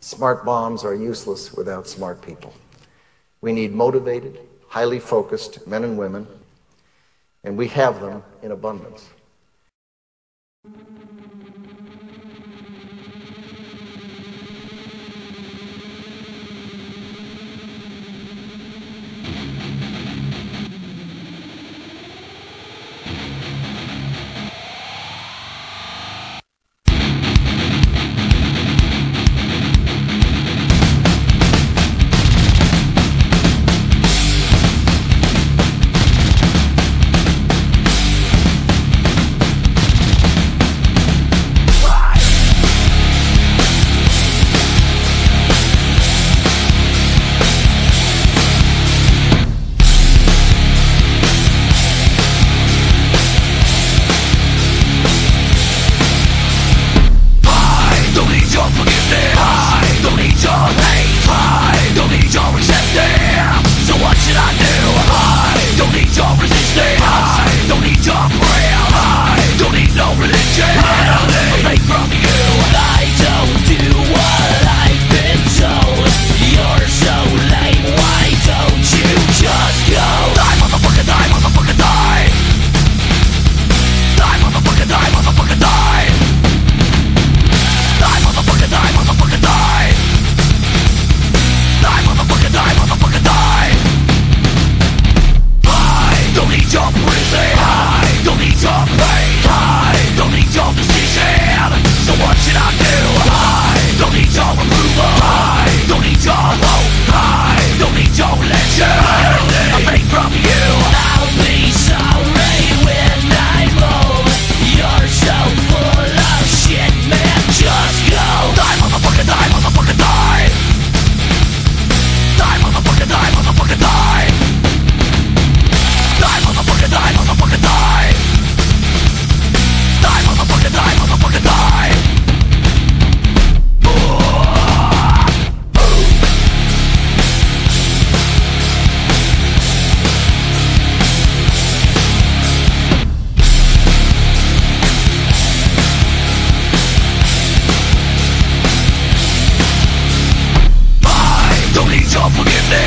Smart bombs are useless without smart people. We need motivated, highly focused men and women, and we have them in abundance. What should